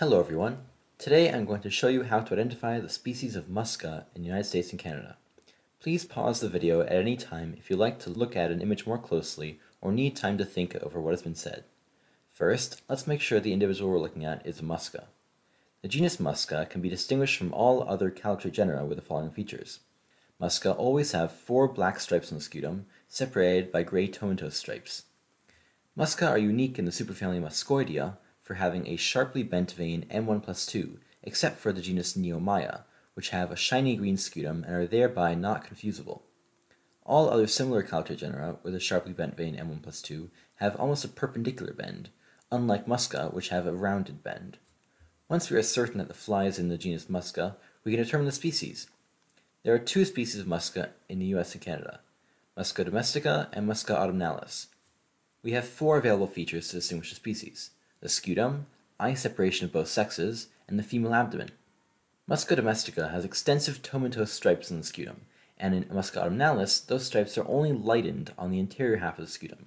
Hello everyone. Today I'm going to show you how to identify the species of musca in the United States and Canada. Please pause the video at any time if you'd like to look at an image more closely or need time to think over what has been said. First, let's make sure the individual we're looking at is a musca. The genus Musca can be distinguished from all other calyptrate genera with the following features. Musca always have four black stripes on the scutum, separated by gray tomentose stripes. Musca are unique in the superfamily Muscoidea, for having a sharply bent vein M1 plus 2, except for the genus Neomyia, which have a shiny green scutum and are thereby not confusable. All other similar calyptrate genera with a sharply bent vein M1 plus 2 have almost a perpendicular bend, unlike Musca, which have a rounded bend. Once we are certain that the fly is in the genus Musca, we can determine the species. There are two species of Musca in the US and Canada, Musca domestica and Musca autumnalis. We have four available features to distinguish the species the scutum, eye separation of both sexes, and the female abdomen. Musca domestica has extensive tomentose stripes on the scutum, and in Musca autumnalis, those stripes are only lightened on the anterior half of the scutum.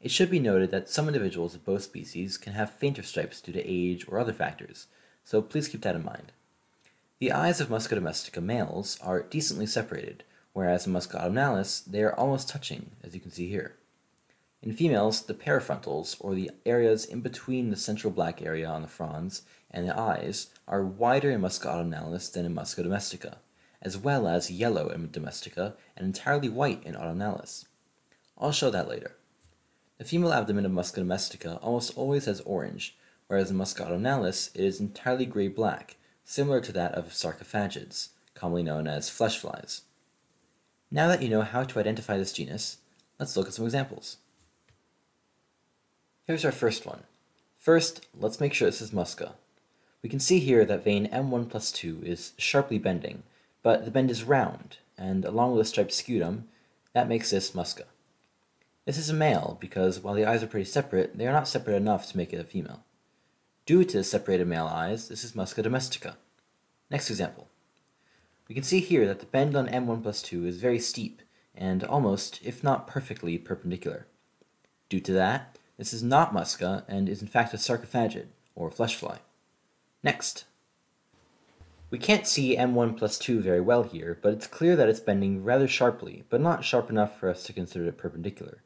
It should be noted that some individuals of both species can have fainter stripes due to age or other factors, so please keep that in mind. The eyes of Musca domestica males are decently separated, whereas in Musca autumnalis they are almost touching, as you can see here. In females, the parafrontals, or the areas in between the central black area on the frons and the eyes, are wider in Musca autumnalis than in Musca domestica, as well as yellow in domestica and entirely white in autumnalis. I'll show that later. The female abdomen of Musca domestica almost always has orange, whereas in Musca autumnalis it is entirely gray-black, similar to that of sarcophagids, commonly known as flesh flies. Now that you know how to identify this genus, let's look at some examples. Here's our first one. First, let's make sure this is musca. We can see here that vein M1 plus 2 is sharply bending, but the bend is round, and along with a striped scutum, that makes this musca. This is a male because while the eyes are pretty separate, they are not separate enough to make it a female. Due to the separated male eyes, this is musca domestica. Next example. We can see here that the bend on M1 plus 2 is very steep, and almost, if not perfectly, perpendicular. Due to that, this is not musca and is in fact a sarcophagid, or flesh fly. Next. We can't see M1 plus 2 very well here, but it's clear that it's bending rather sharply, but not sharp enough for us to consider it perpendicular.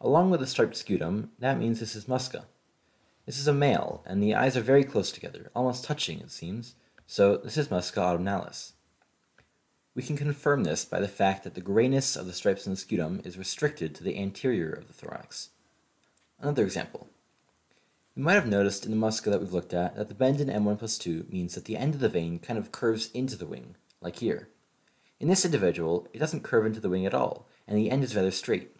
Along with the striped scutum, that means this is musca. This is a male, and the eyes are very close together, almost touching it seems, so this is musca autumnalis. We can confirm this by the fact that the grayness of the stripes in the scutum is restricted to the anterior of the thorax. Another example. You might have noticed in the musca that we've looked at that the bend in M1 plus 2 means that the end of the vein kind of curves into the wing, like here. In this individual, it doesn't curve into the wing at all, and the end is rather straight.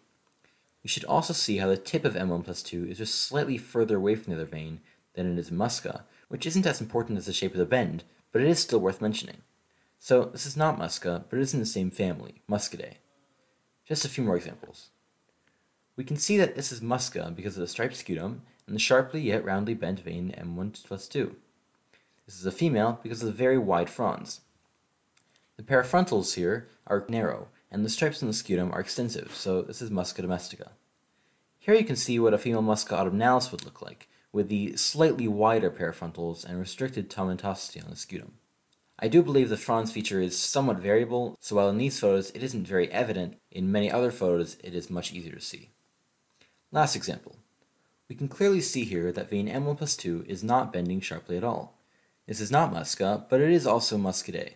You should also see how the tip of M1 plus 2 is just slightly further away from the other vein than it is in musca, which isn't as important as the shape of the bend, but it is still worth mentioning. So this is not musca, but it is in the same family, Muscidae. Just a few more examples. We can see that this is musca because of the striped scutum and the sharply yet roundly bent vein M1 plus 2. This is a female because of the very wide frons. The parafrontals here are narrow, and the stripes on the scutum are extensive, so this is musca domestica. Here you can see what a female musca autumnalis would look like, with the slightly wider parafrontals and restricted tomentosity on the scutum. I do believe the frons feature is somewhat variable, so while in these photos it isn't very evident, in many other photos it is much easier to see. Last example. We can clearly see here that vein M1 plus 2 is not bending sharply at all. This is not Musca, but it is also Muscidae.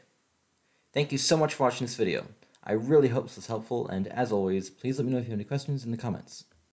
Thank you so much for watching this video. I really hope this was helpful, and as always, please let me know if you have any questions in the comments.